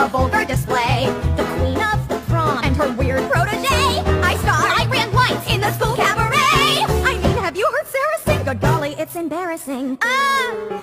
a vulgar display. The queen of the prom and her weird protege. I starred. I ran lights in the school cabaret. I mean, have you heard Sarah sing? Good golly, it's embarrassing. Ah!